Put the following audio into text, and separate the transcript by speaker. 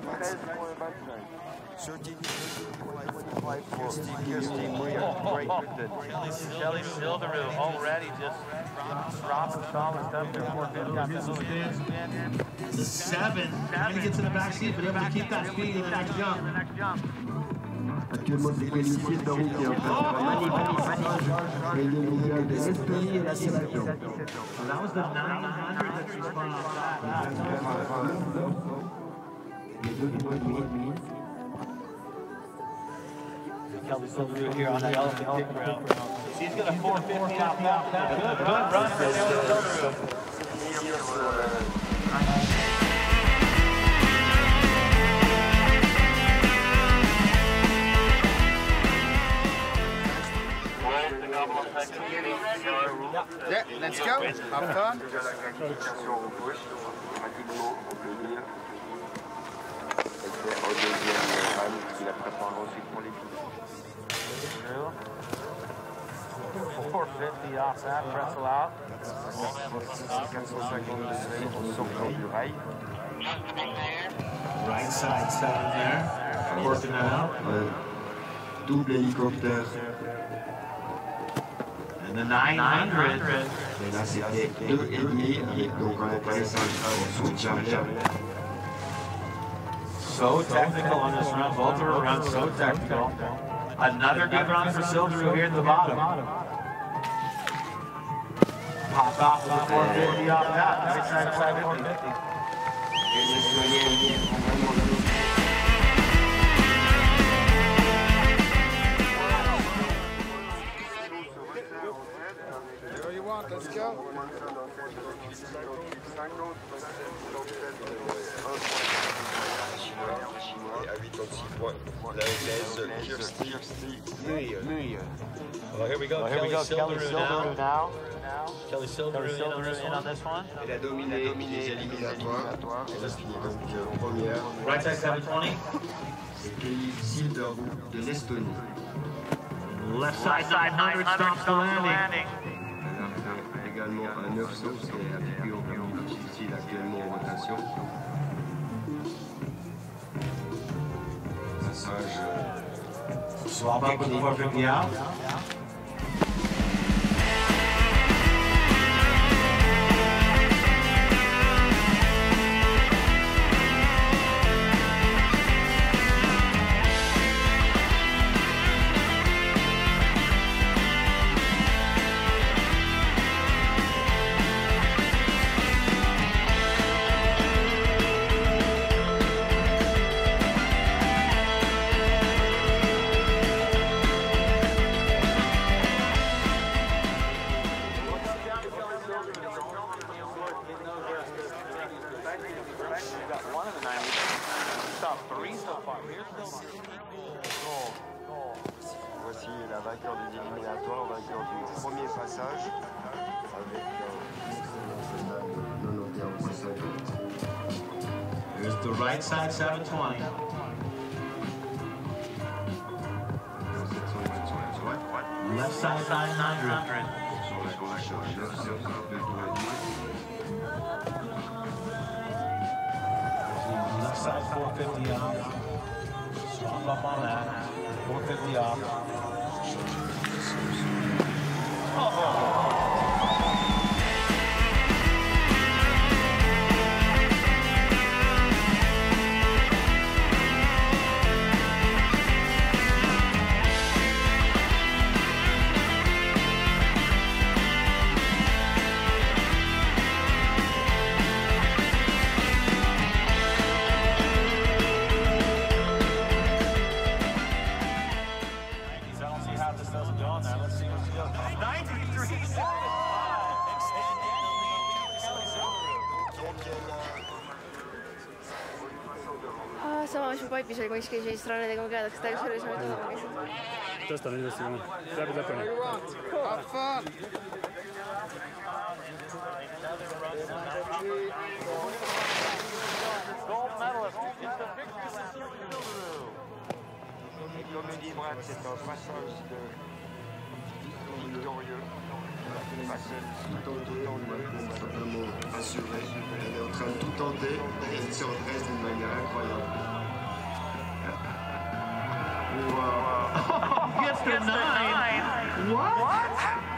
Speaker 1: 13 points 25. 25 for Kirsty
Speaker 2: already just
Speaker 3: seven, to get to the back seat, but able to keep that speed in the next jump.
Speaker 4: Actuellement, c'est qualifié de en. Et le mondial de l'Estonie et la sélection.
Speaker 3: That was the 900 that
Speaker 2: Kelly here on that elephant kick round. She's got a 450 off that. Good, run.
Speaker 5: Yeah, let's go. Have fun.
Speaker 1: Fait au deuxième run qui la prépare ensuite pour les filles.
Speaker 2: 450 off that, pretzel out.
Speaker 1: 450 degrés en sortant du rail.
Speaker 3: Right side seven there, working that out.
Speaker 4: Ouais. Double hélicoptère.
Speaker 3: And the 900.
Speaker 4: Et là, c'était deux et demi avec donc un atterrissage en sous-chargeur.
Speaker 2: So technical on this run. Both of her runs so technical. Another good run for Sildaru here at the bottom. Pop off with a 450 off that. Right side of 550.
Speaker 1: Et les Estoniennes
Speaker 2: Well, here we go. Here we go. Kelly Sildaru now. Kelly
Speaker 1: Kelly
Speaker 2: Sildaru in on this one.
Speaker 1: Elle a dominé les éliminatoires. Elle a fini donc euh, première.
Speaker 3: Right side 720.
Speaker 4: C'est Kelly Sildaru de l'Estonie.
Speaker 3: Left side 900 stops the landing.
Speaker 4: Elle euh, également un 900, c'est la figure vraiment difficile actuellement en rotation. hommage soir par le pouvoir de euh,
Speaker 3: Swap up with the 450 out.
Speaker 1: Voici la vainqueur des éliminatoires, vainqueur du premier passage avec euh,
Speaker 3: Here's the right side 720.
Speaker 4: 720.
Speaker 3: Left side 900.
Speaker 4: Sur la gauche, 900, deux tours et
Speaker 6: sama šupaipis oli kuskil siis
Speaker 1: comme dit Brad, c'est un passage de victorieux. Tout en assuré, elle est en train de tout tenter et elle se redresse d'une manière incroyable. Wow.
Speaker 2: Gets the nine.
Speaker 3: What?